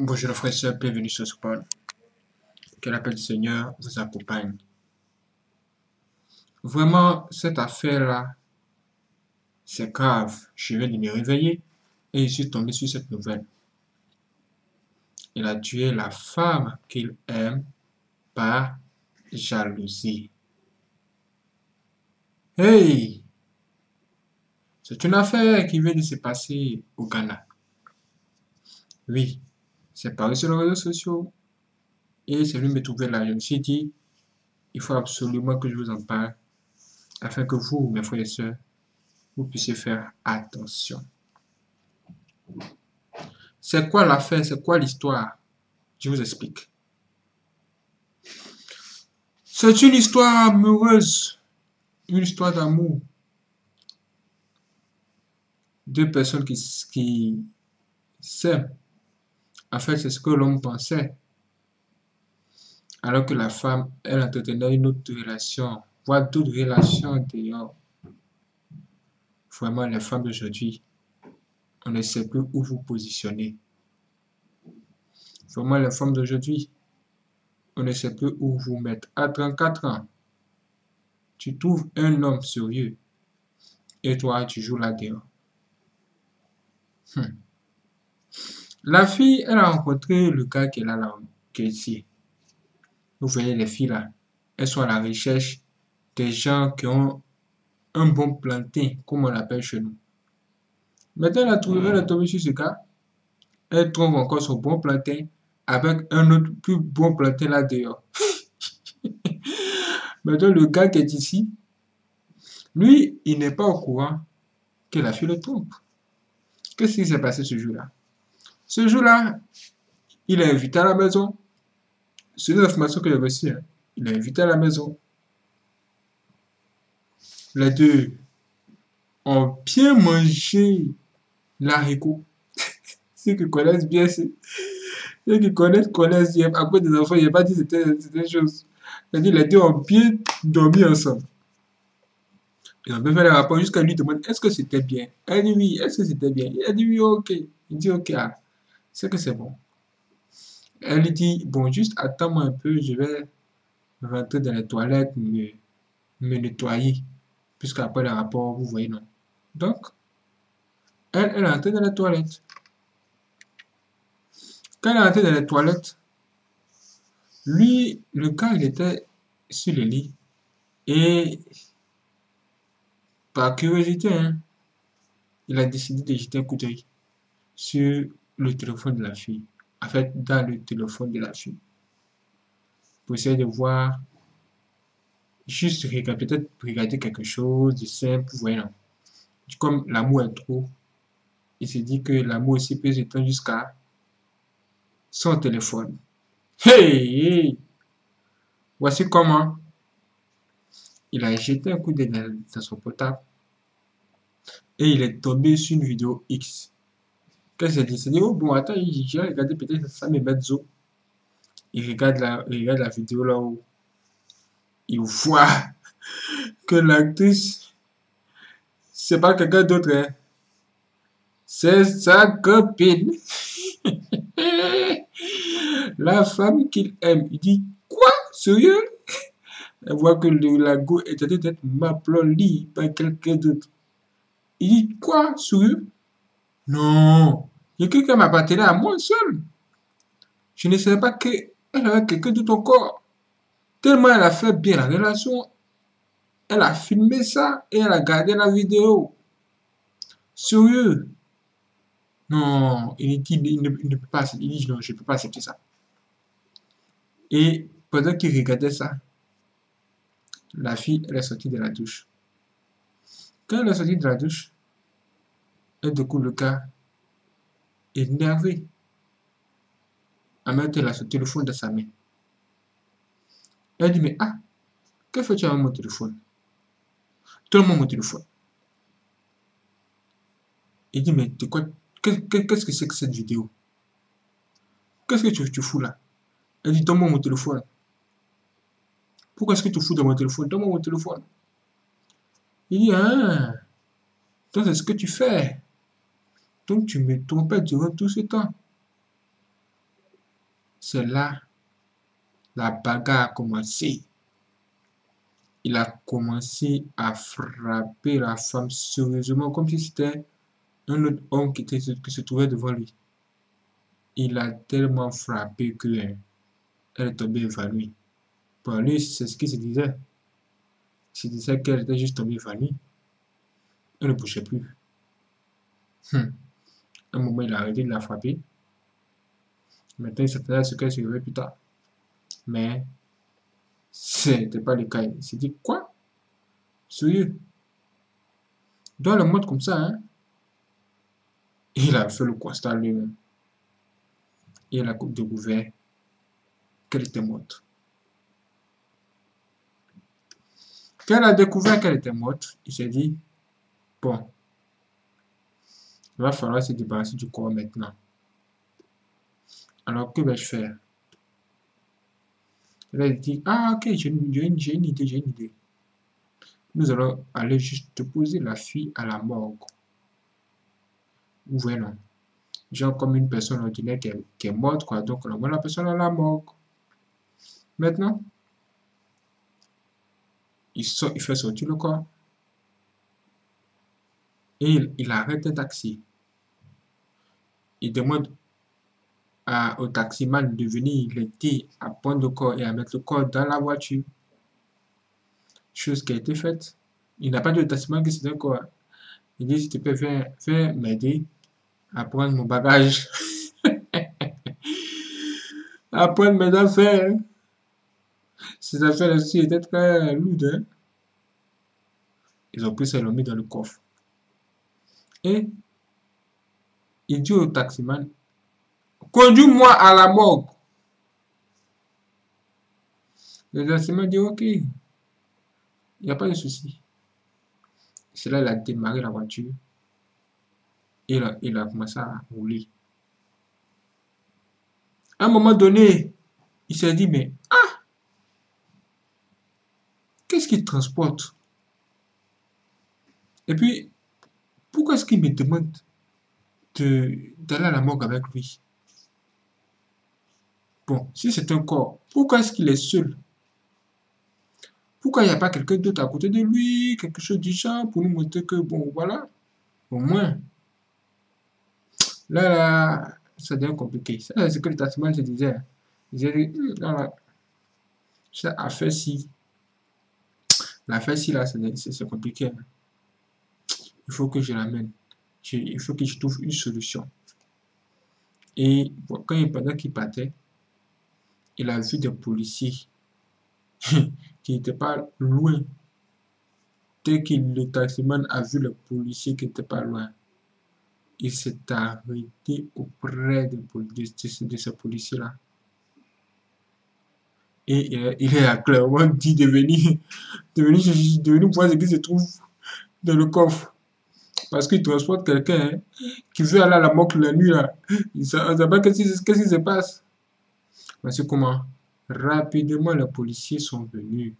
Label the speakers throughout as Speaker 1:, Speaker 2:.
Speaker 1: Bonjour frères et sœurs, bienvenue sur Spawn. Que l'appel du Seigneur vous accompagne. Vraiment, cette affaire-là, c'est grave. Je viens de me réveiller et je suis tombé sur cette nouvelle. Il a tué la femme qu'il aime par jalousie. Hey! C'est une affaire qui vient de se passer au Ghana. Oui, c'est paru sur les réseaux sociaux et c'est lui me trouver là. Je me suis dit, il faut absolument que je vous en parle afin que vous, mes frères et sœurs, vous puissiez faire attention. C'est quoi l'affaire? C'est quoi l'histoire? Je vous explique. C'est une histoire amoureuse, une histoire d'amour. Deux personnes qui, qui s'aiment. En fait, c'est ce que l'homme pensait. Alors que la femme, elle entretenait une autre relation, voire d'autres relations d'ailleurs. Vraiment, les femmes d'aujourd'hui, on ne sait plus où vous positionner. Vraiment, les femmes d'aujourd'hui, on ne sait plus où vous mettre. À 34 ans, tu trouves un homme sérieux et toi, tu joues là-dedans. Hmm. La fille, elle a rencontré le gars qui est là, là, qui est ici. Vous voyez les filles là, elles sont à la recherche des gens qui ont un bon plantain, comme on l'appelle chez nous. Maintenant, elle a trouvé, elle est sur ce gars. Elle trouve encore son bon plantain avec un autre plus bon plantain là dehors. Maintenant, le gars qui est ici, lui, il n'est pas au courant que la fille le trompe. Qu'est-ce qui s'est passé ce jour-là? Ce jour-là, il est invité à la maison. C'est une information que j'ai reçue. Il est invité à la maison. Les deux ont bien mangé l'haricot. Ceux qui connaissent bien, ceux qui connaissent, connaissent bien. Après des enfants, il n'a pas dit c'était une chose. Il a dit les deux ont bien dormi ensemble. Ils ont fait le rapport jusqu'à lui demander est-ce que c'était bien? Elle dit oui, est-ce que c'était bien? A dit oui, ok. Il dit ok, ah, c'est que c'est bon. Elle lui dit bon, juste attends-moi un peu, je vais rentrer dans les toilettes, me, me nettoyer. Puisqu'après le rapport, vous voyez, non. Donc, elle, elle est entrée dans les toilettes. Quand elle est entrée dans les toilettes, lui, le gars, il était sur le lit. Et par curiosité, hein, il a décidé de jeter un coup d'œil sur le téléphone de la fille. En fait, dans le téléphone de la fille. Pour essayer de voir, juste regarder, peut-être regarder quelque chose de simple, voyons. Comme l'amour est trop, il s'est dit que l'amour aussi peut s'étendre jusqu'à son téléphone. Hey, hey! Voici comment il a jeté un coup d'œil dans son portable et il est tombé sur une vidéo X. Dit Il dit, oh bon, attends, j'ai regardé peut-être ça me met zo. Il regarde la, il regarde la vidéo là où il voit que l'actrice, c'est pas quelqu'un d'autre, hein. c'est sa copine. la femme qu'il aime. Il dit, quoi? Sérieux? Elle voit que le lago est en train d'être par quelqu'un d'autre. Il dit, quoi? Sérieux? Non, il y a quelqu'un m'appartenait à moi seul. Je ne savais pas qu'elle avait quelqu'un d'autre encore. Tellement elle a fait bien la relation, elle a filmé ça et elle a gardé la vidéo. Sérieux? Non, il ne peut pas, il dit, non, je ne peux pas accepter ça. Et pendant qu'il regardait ça, la fille, elle est sortie de la douche. Quand elle est sortie de la douche, elle découvre le gars énervé à mettre son téléphone dans sa main. Elle dit, mais ah, que fais-tu avec mon téléphone? Donne-moi mon téléphone. Il dit, mais quoi Qu'est-ce que c'est que cette vidéo? Qu'est-ce que tu, tu fous là? Elle dit, donne-moi mon téléphone. Pourquoi est-ce que tu fous dans mon téléphone? Donne-moi mon téléphone. Il dit, ah, c'est ce que tu fais. Donc tu me trompais durant tout ce temps. c'est là la bagarre a commencé. Il a commencé à frapper la femme sérieusement, comme si c'était un autre homme qui, se trouvait devant lui. Il a tellement frappé que elle est tombée évanouie. Pour lui, c'est ce qu'il se disait. Il se disait qu'elle était juste tombée évanouie. Elle ne bougeait plus. Hum. Un moment, il a arrêté de la frapper. Maintenant, il s'attendait à ce qu'elle se réveille plus tard. Mais ce n'était pas le cas. Il s'est dit, quoi? Sérieux? Dans le mode comme ça, hein? Il a fait le constat lui-même. Et il a découvert qu'elle était morte. Quand elle a découvert qu'elle était morte, il s'est dit, bon, il va falloir se débarrasser du corps maintenant. Alors, que vais-je faire? Elle a dit, ah ok, j'ai une, idée, j'ai une idée. Nous allons aller juste déposer la fille à la morgue. Ou non Genre comme une personne ordinaire qui est, qui morte, quoi. Donc, on envoie la personne à la morgue. Maintenant, il, sort, il fait sortir le corps. Et il, il arrête un taxi. Il demande au taximan de venir l'aider à prendre le corps et à mettre le corps dans la voiture. Chose qui a été faite. Il n'a pas de taximan qui s'est quoi. Il dit, si tu peux, faire m'aider à prendre mon bagage. à prendre mes affaires. Ces affaires aussi étaient très lourdes. Hein. Ils ont pris ça et l'ont mis dans le coffre. Et il dit au taximan, conduis-moi à la morgue. Le taximan dit, ok, il n'y a pas de souci. C'est là qu'il a démarré la voiture. Et il il a commencé à rouler. À un moment donné, il s'est dit, mais ah, qu'est-ce qu'il transporte? Et puis, pourquoi est-ce qu'il me demande? D'aller à la morgue avec lui Bon, si c'est un corps, pourquoi est-ce qu'il est seul? Pourquoi il n'y a pas quelqu'un d'autre à côté de lui, quelque chose du genre, pour nous montrer que, bon, voilà, au moins. Là, là, ça devient compliqué. C'est ce que le taximan se disait. Il disait, là, là, ça a fait si. L'affaire-ci, là, c'est compliqué. Il faut que je l'amène. Il faut que je trouve une solution. Et quand il, pendant qu'il partait, il a vu des policiers qui n'étaient pas loin. Dès que le taximan a vu les policiers qui n'étaient pas loin, il s'est arrêté auprès de, de, ces policiers-là. Et il, a clairement dit de venir, de venir voir ce qui se trouve dans le coffre. Parce qu'il transporte quelqu'un hein, qui veut aller à la moque la nuit. Là. Il pas qu'est-ce qui se passe. Voici comment? Rapidement les policiers sont venus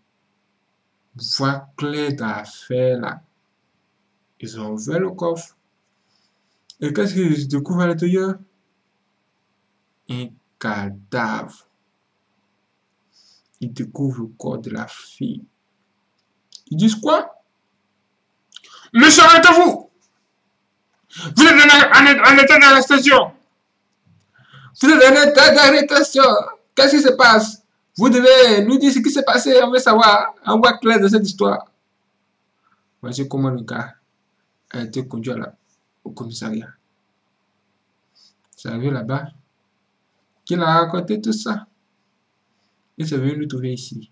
Speaker 1: voir clair d'affaires là. Ils ont ouvert le coffre. Et qu'est-ce qu'ils découvrent à l'intérieur? Un cadavre. Ils découvrent le corps de la fille. Ils disent quoi? Monsieur, arrêtez-vous vous êtes en, état d'arrestation. Vous êtes en état d'arrestation. Qu'est-ce qui se passe? Vous devez nous dire ce qui s'est passé. On veut savoir. On voit clair de cette histoire. Voici comment le gars a été conduit au commissariat. C'est arrivé là-bas qu'il a raconté tout ça. Et c'est venu nous trouver ici.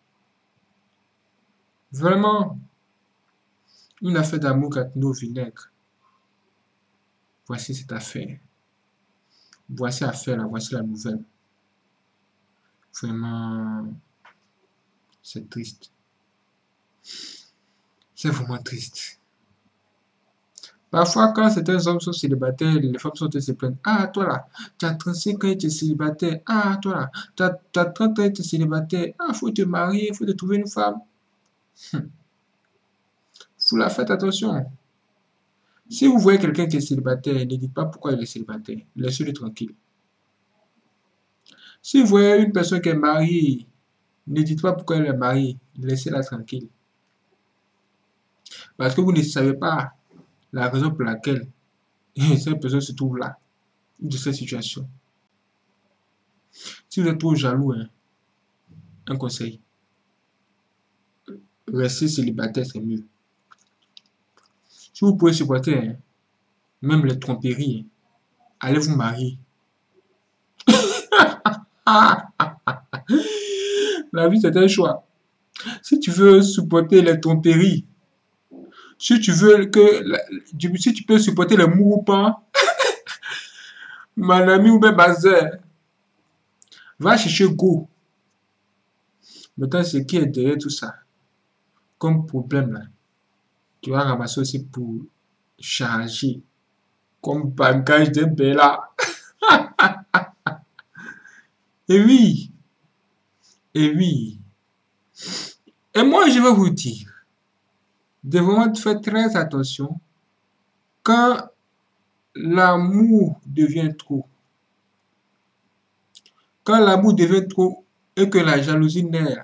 Speaker 1: Vraiment, une affaire d'amour nous au vinaigre. Voici cette affaire. Voici l'affaire, voici la nouvelle. Vraiment, c'est triste. C'est vraiment triste. Parfois, quand certains hommes sont célibataires, les femmes sont se plaignent. Ah, toi là, tu as 35 ans et tu es célibataire. Ah, toi là, tu as, 30 ans et tu es célibataire. Ah, faut te marier, faut te trouver une femme. Hum. La faites attention. Si vous voyez quelqu'un qui est célibataire, ne dites pas pourquoi il est célibataire. Laissez-le tranquille. Si vous voyez une personne qui est mariée, ne dites pas pourquoi elle est mariée. Laissez-la tranquille. Parce que vous ne savez pas la raison pour laquelle cette personne se trouve là, de cette situation. Si vous êtes trop jaloux, hein, un conseil. Restez célibataire, c'est mieux. Si vous pouvez supporter, hein, même les tromperies, allez vous marier? La vie, c'est un choix. Si tu veux supporter les tromperies, si tu veux que, si tu peux supporter les pas, mon ami ou même Bazer, va chercher Go. Maintenant, ce qui est derrière tout ça, comme problème là, tu vas ramasser aussi pour charger, comme bagage de Bella. Et oui, et oui. Et moi, je vais vous dire, de vraiment faire très attention quand l'amour devient trop. Quand l'amour devient trop et que la jalousie naît,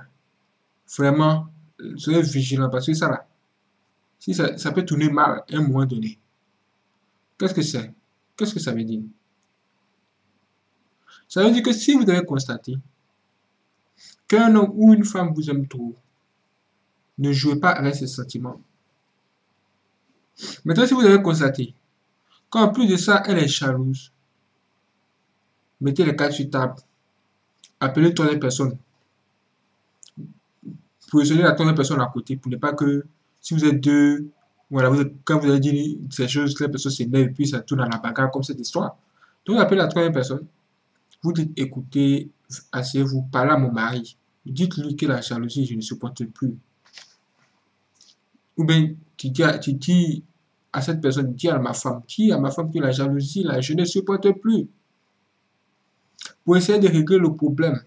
Speaker 1: vraiment, soyez vigilant parce que ça là, si ça, peut tourner mal à un moment donné. Qu'est-ce que c'est? Qu'est-ce que ça veut dire? Ça veut dire que si vous avez constaté qu'un homme ou une femme vous aime trop, ne jouez pas avec ses sentiments. Maintenant, si vous avez constaté qu'en plus de ça, elle est jalouse, mettez les cartes sur table. Appelez troisième personne. Positionnez la troisième personne à côté pour ne pas que, si vous êtes deux, voilà, vous quand vous avez dit ces choses, la personne s'énerve et puis ça tourne à la bagarre comme cette histoire. Donc, appelez la troisième personne. Vous dites, écoutez, asseyez-vous, parlez à mon mari. Dites-lui que la jalousie, je ne supporte plus. Ou bien, tu dis, à cette personne, dis à ma femme, dis à ma femme que la jalousie, là, je ne supporte plus. Pour essayer de régler le problème,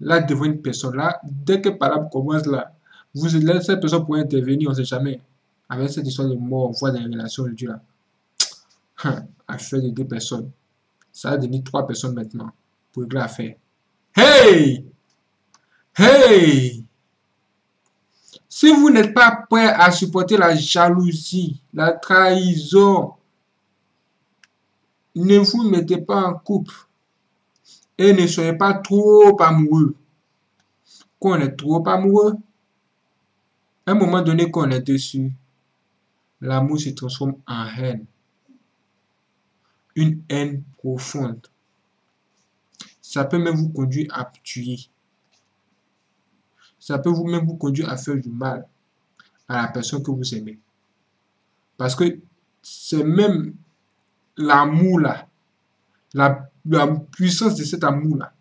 Speaker 1: là, devant une personne, là, dès que par commence là, vous, cette personne pourrait intervenir, on ne sait jamais. Avec cette histoire de mort, voit des relations de Dieu là. Affaire de deux personnes. Ça a donné trois personnes maintenant pour régler l'affaire. Hey! Hey! Si vous n'êtes pas prêt à supporter la jalousie, la trahison, ne vous mettez pas en couple et ne soyez pas trop amoureux. Quand on est trop amoureux, moment donné qu'on est dessus, l'amour se transforme en haine. Une haine profonde. Ça peut même vous conduire à tuer ça peut vous-même vous conduire à faire du mal à la personne que vous aimez. Parce que c'est même l'amour-là, la, puissance de cet amour-là,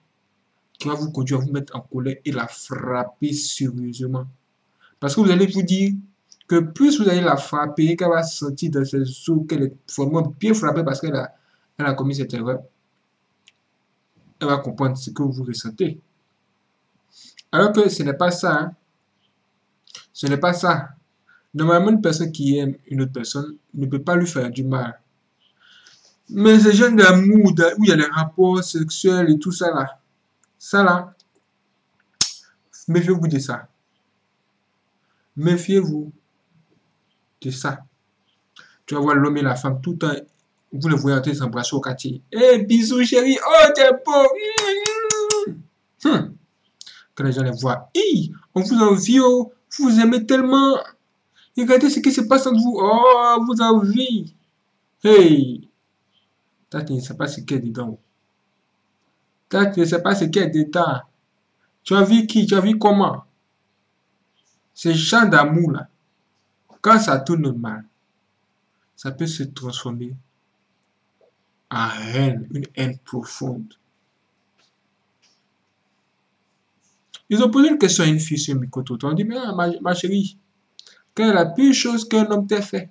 Speaker 1: qui va vous conduire à vous mettre en colère et la frapper sérieusement. Parce que vous allez vous dire que plus vous allez la frapper, qu'elle va sentir dans ses os qu'elle est vraiment bien frappée parce qu'elle a, elle a commis cette erreur, elle va comprendre ce que vous ressentez. Alors que ce n'est pas ça. Hein. Ce n'est pas ça. Normalement, une personne qui aime une autre personne ne peut pas lui faire du mal. Mais ce genre d'amour où il y a les rapports sexuels et tout ça là, ça là, méfiez-vous de ça. Méfiez-vous de ça. Tu vas voir l'homme et la femme tout temps, vous le voyez en train de s'embrasser au quartier. Eh, bisous chérie, oh t'es beau. Hum les gens les voient. on vous envie, oh, vous aimez tellement. Regardez ce qui se passe entre vous. Oh, vous envie. Hey. Toi, tu ne sais pas ce qu'il y a dedans. Toi, tu ne sais pas ce qu'il y a dedans. Tu as vu qui? Tu as vu comment? Ce genre d'amour là, quand ça tourne mal, ça peut se transformer en haine, une haine profonde. Ils ont posé une question à une fille sur Mikoto. On dit, mais ma, chérie, quelle est la pire chose qu'un homme t'a fait?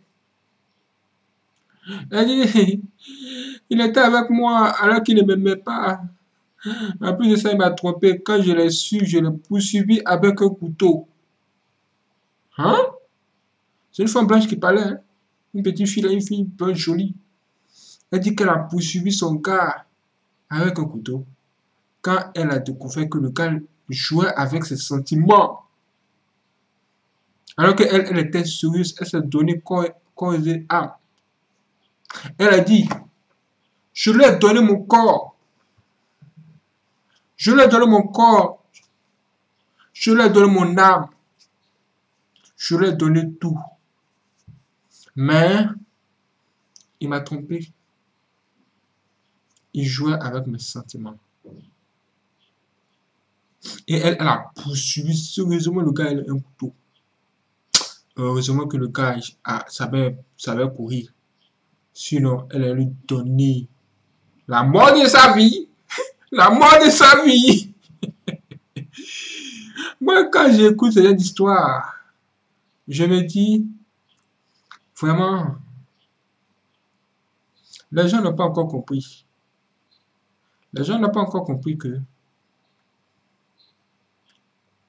Speaker 1: Elle dit, il était avec moi alors qu'il ne m'aimait pas. En plus de ça, il m'a trompé. Quand je l'ai su, je l'ai poursuivi avec un couteau. Hein? C'est une femme blanche qui parlait. Hein? Une petite fille, une fille bien jolie. Elle dit qu'elle a poursuivi son gars avec un couteau. quand elle a découvert que le gars jouait avec ses sentiments. Alors qu'elle elle était sérieuse, elle s'est donnée corps et âme. Elle a dit, je lui ai donné mon corps. Je lui ai donné mon corps. Je lui ai donné mon âme. Je lui ai donné tout. Mais il m'a trompé. Il jouait avec mes sentiments. Et elle, a poursuivi sérieusement le gars, elle a un couteau. Heureusement que le gars savait, savait courir. Sinon, elle allait lui donner la mort de sa vie. La mort de sa vie. Moi, quand j'écoute cette histoire, je me dis, vraiment, les gens n'ont pas encore compris. Les gens n'ont pas encore compris que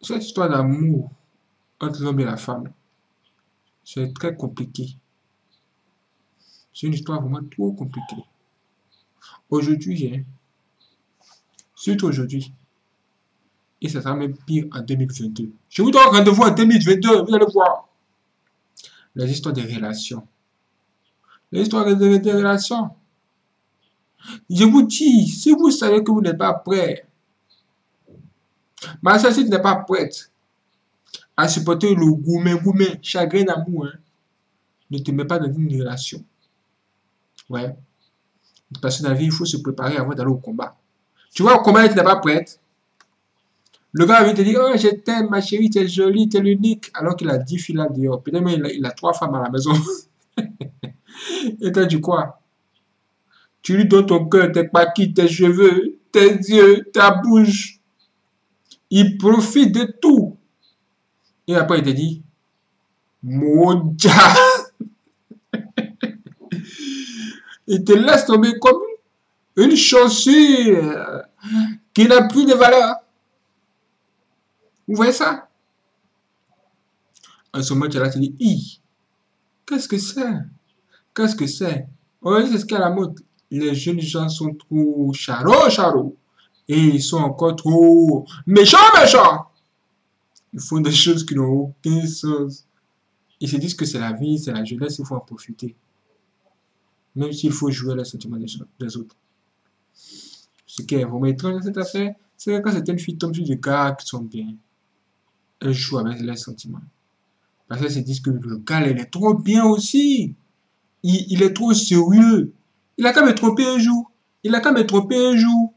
Speaker 1: cette histoire d'amour entre l'homme et la femme, c'est très compliqué. C'est une histoire vraiment trop compliquée. Aujourd'hui, surtout aujourd'hui, et ça sera même pire en 2022. Je vous donne rendez-vous en 2022, vous allez voir. Les histoires des relations. Les histoires des relations. Je vous dis, si vous savez que vous n'êtes pas prêt, ma soeur, si tu n'es pas prête à supporter le gourmet, gourmet, chagrin d'amour, hein, ne te mets pas dans une relation. Ouais. Parce que dans la vie, il faut se préparer avant d'aller au combat. Tu vois, au combat, tu n'es pas prête. Le gars vient te dire, oh, je t'aime, ma chérie, t'es jolie, t'es l'unique. Alors qu'il a 10 filles là dehors. Peut-être il, il, a trois femmes à la maison. Et toi, du quoi? Tu lui donnes ton cœur, tes paquis, tes cheveux, tes yeux, ta bouche. Il profite de tout. Et après, il te dit, Moja. il te laisse tomber comme une chaussure qui n'a plus de valeur. Vous voyez ça? En ce moment, tu là, tu qu'est-ce que c'est? Qu'est-ce que c'est? Oui, c'est ce qu'à la mode. Les jeunes gens sont trop charros, charros. Et ils sont encore trop méchants, méchants. Ils font des choses qui n'ont aucun sens. Ils se disent que c'est la vie, c'est la jeunesse, il faut en profiter. Même s'il faut jouer les sentiments des autres. Ce qui est vraiment étrange dans cette affaire, c'est que quand certaines filles tombent sur des gars qui sont bien, elles jouent avec les sentiments. Parce qu'elles se disent que le gars, il est trop bien aussi. Il, est trop sérieux. Il a qu'à me tromper un jour. Il a qu'à me tromper un jour.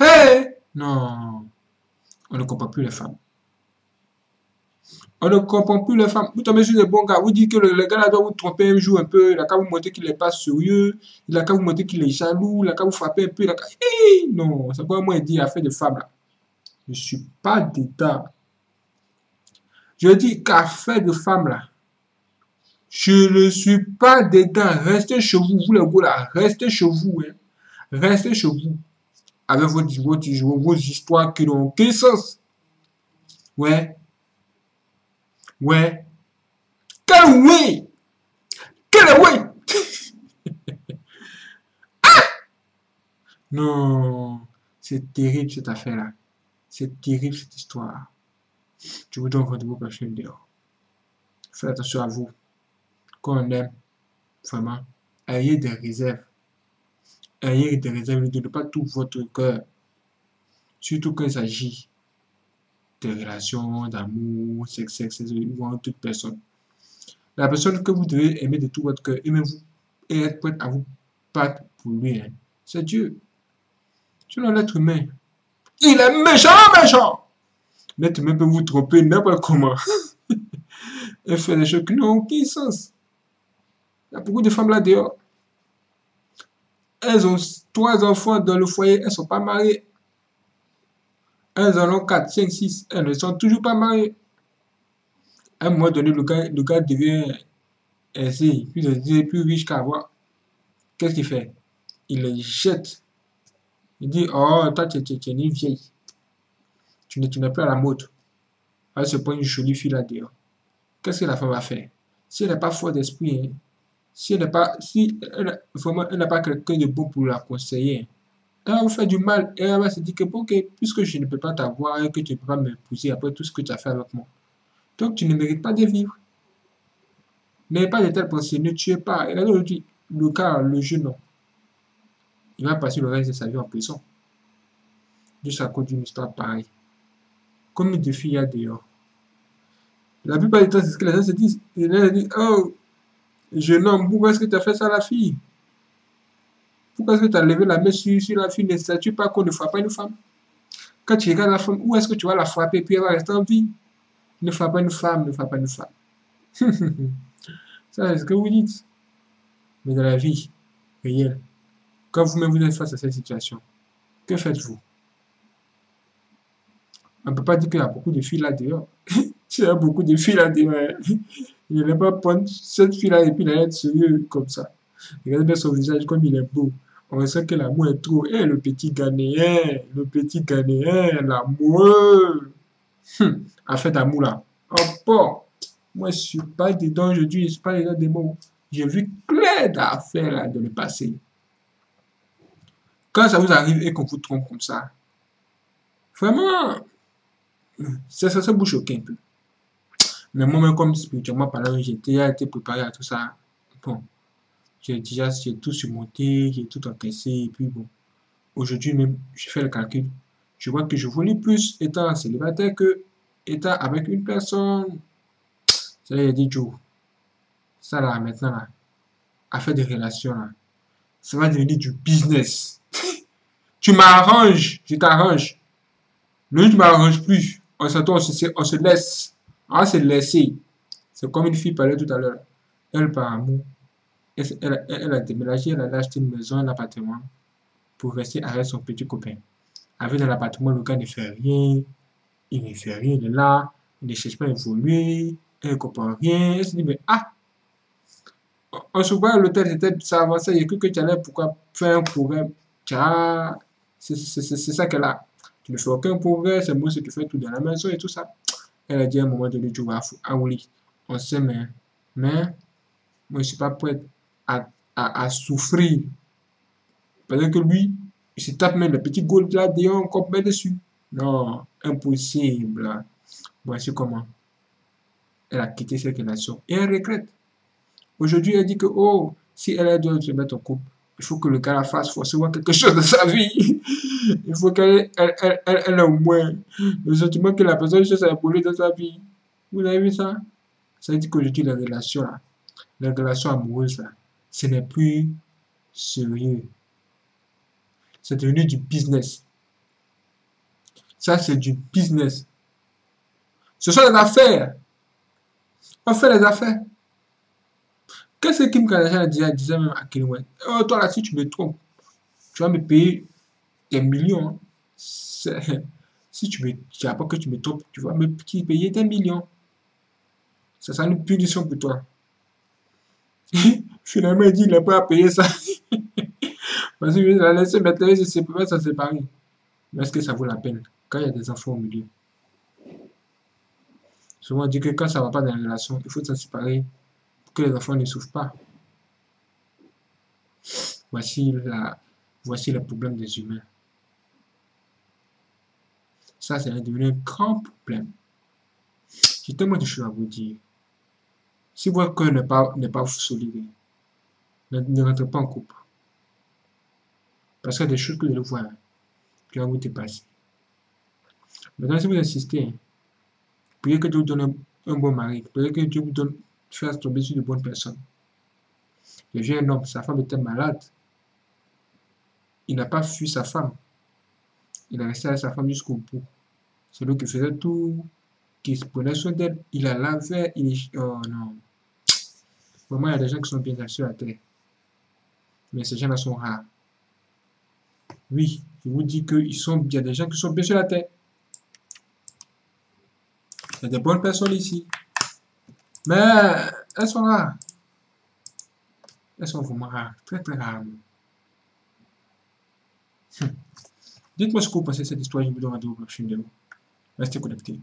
Speaker 1: Hé Non. On ne comprend plus les femmes. On ne comprend plus les femmes. Vous tombez sur des bons gars. Vous dites que le, gars là doit vous tromper un jour un peu. Il a qu'à vous montrer qu'il n'est pas sérieux. Il a qu'à vous montrer qu'il est jaloux. Il a qu'à vous frapper un peu. Il a qu'à... non, c'est quoi moi il dit affaire de femme là. Je ne suis pas d'état. Je dis qu'affaire de femme là. Je ne suis pas dedans. Restez chez vous, vous les gars là. Restez chez vous. Hein. Restez chez vous. Avec vos, vos, histoires qui n'ont aucun sens. Ouais. Ouais. Quel oui! Quel oui! ah! Non. C'est terrible cette affaire-là. C'est terrible cette histoire. Je vous donne rendez-vous prochaine dehors. Faites attention à vous qu'on aime vraiment, ayez des réserves. Ayez des réserves, ne donnez pas tout votre cœur. Surtout quand il s'agit de relations, d'amour, sexe, sexe, ou toute personne. La personne que vous devez aimer de tout votre cœur, aimez-vous et être prête à vous battre pour lui. Hein. C'est Dieu. Sinon, l'être humain, il est méchant, méchant. L'être humain peut vous tromper n'importe comment. et faire des choses qui n'ont aucun sens? Il y a beaucoup de femmes là dehors. Elles ont trois enfants dans le foyer, elles ne sont pas mariées. Elles en ont quatre, cinq, six, elles ne sont toujours pas mariées. À un moment donné, le gars, le gars devient ainsi, plus, plus riche qu'avoir. Qu'est-ce qu'il fait? Il les jette. Il dit, oh, toi, tu es une vieille. Tu n'es plus à la mode. Elle se prend une jolie fille là dehors. Qu'est-ce que la femme va faire? Si elle n'est pas forte d'esprit, hein, si elle n'est pas, si vraiment, elle n'a pas quelqu'un de bon pour la conseiller, elle va vous faire du mal. Et elle va se dire que, ok, puisque je ne peux pas t'avoir et que tu ne peux pas m'épouser après tout ce que tu as fait avec moi, donc tu ne mérites pas de vivre. N'ayez pas de telles pensées, ne tuez pas. Et là, dit, le cas, le jeune homme, il va passer le reste de sa vie en prison. Juste à cause d'une histoire pareille. Combien de filles a dehors La plupart du temps, c'est ce que les gens se disent. Ils disent, oh, jeune homme, pourquoi est-ce que tu as fait ça à la fille? Pourquoi est-ce que tu as levé la main sur, la fille? Ne statue pas qu'on ne frappe pas une femme? Quand tu regardes la femme, où est-ce que tu vas la frapper puis elle va rester en vie? Ne frappe pas une femme, ne frappe pas une femme. ça, c'est ce que vous dites. Mais dans la vie réelle, quand vous-même vous êtes face à cette situation, que faites-vous? On ne peut pas dire qu'il y a beaucoup de filles là dehors. Il y a beaucoup de filles là dehors. Il ne va pas prendre cette fille-là et puis la être sérieux comme ça. Regardez bien son visage comme il est beau. On sent que l'amour est trop. Eh, le petit Ghanéen, le petit Ghanéen, l'amoureux. Hum, affaire d'amour là. Oh, bon. Moi, je suis pas dedans aujourd'hui, je ne suis pas dedans des mots. J'ai vu clair d'affaires là dans le passé. Quand ça vous arrive et qu'on vous trompe comme ça, vraiment, ça, ça se bouge aucun peu. Mais moi-même, comme spirituellement parlant, j'étais été préparé à tout ça. Bon, j'ai déjà j'ai tout surmonté, j'ai tout encaissé, et puis bon, aujourd'hui même, je fais le calcul. Je vois que je voulais plus étant célibataire que étant avec une personne. Ça, il dit Joe. Ça là, maintenant là, affaire de relations là, ça va devenir du business. tu m'arranges, je t'arrange. Ne tu m'arranges plus. On s'attend, on se, laisse. On se laisser. C'est comme une fille parlait tout à l'heure. Elle, par amour, elle, elle, elle, a déménagé, elle a acheté une maison, un appartement pour rester avec son petit copain. Avec dans l'appartement, le gars ne fait rien. Il ne fait rien, il là. Il ne cherche pas à évoluer. Elle ne comprend rien. Elle se dit, mais ah, on se voit à l'hôtel, c'était ça avançait, il y a que tu allais pourquoi faire un progrès. C'est ça qu'elle a. Tu ne fais aucun progrès, c'est moi ce qui fait tout dans la maison et tout ça. Elle a dit à un moment donné, tu vas ah oui, on sait, mais, mais moi je ne suis pas prêt à, à, souffrir. Parce que lui, il se tape même le petit gold là, d'ailleurs, encore met dessus. Non, impossible. Voici comment elle a quitté cette relation. Et elle regrette. Aujourd'hui, elle dit que, oh, si elle doit se mettre en couple, il faut que le gars la fasse forcément quelque chose de sa vie. il faut qu'elle elle, elle, elle, ait au moins le sentiment que la personne cherche à évoluer dans sa vie. Vous avez vu ça? Ça veut dire qu'aujourd'hui, la relation, là, la relation amoureuse, là, ce n'est plus sérieux. C'est devenu du business. Ça, c'est du business. Ce sont des affaires. On fait les affaires. Qu'est-ce que Kim Kardashian disait, disait même à Kanye Oh, toi là, si tu me trompes, tu vas me payer des millions. Hein. Si tu me dis pas que tu me trompes, tu vas me payer des millions. Ça sera une punition pour toi. Finalement, il dit il n'est pas à payer ça. Parce qu'il a laissé maintenant, il se sépare, ça séparer. Mais est-ce que ça vaut la peine? Quand il y a des enfants au milieu Souvent, on dit que quand ça ne va pas dans la relation, il faut s'en séparer que les enfants ne souffrent pas. Voici, la, voici le problème des humains. Ça, c'est devenu un grand problème. J'ai tellement de choses à vous dire. Si votre cœur n'est pas, n'est pas solide, ne, ne rentrez pas en couple. Parce qu'il y a des choses que vous allez voir qui vont vous dépasser. Maintenant, si vous insistez, priez que Dieu vous donne un, un bon mari, priez que Dieu vous donne faire tomber sur de bonnes personnes. Le jeune homme, sa femme était malade. Il n'a pas fui sa femme. Il est resté avec sa femme jusqu'au bout. C'est lui qui faisait tout, qui prenait soin d'elle. Il la lavait. Il... Oh non. Vraiment, il y a des gens qui sont bien sur la terre. Mais ces gens-là sont rares. Oui, je vous dis qu'il y a des gens qui sont bien sur la terre. Il y a des bonnes personnes ici. Mais elles sont rares. Elles sont vraiment rares. Très très rares. Dites-moi ce que vous pensez de cette histoire. Je vous donne rendez-vous pour la prochaine vidéo. Restez connectés.